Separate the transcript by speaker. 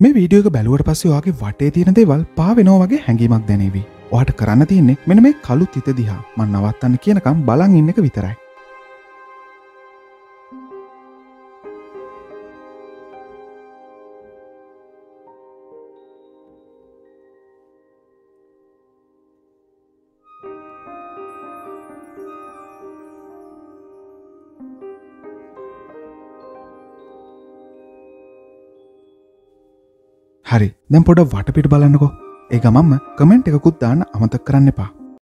Speaker 1: මේ වීඩියෝක බැලුවට පස්සේ වගේ වටේ තියෙන දේවල් පාවෙනෝ වගේ හැඟීමක් දැනේවී. වාට කරන්න තියන්නේ මෙන මේ කලු තිත දිහා. මන් නවත්තන්න කියනකම් බලන් ඉන්න එක විතරයි. හරි දැම් පොඩ වටපිට බලන්නකෝ. ඒ ගමම්ම කමෙන්ට් එකකුත් දාන්න අමතක් කරන්න එපා.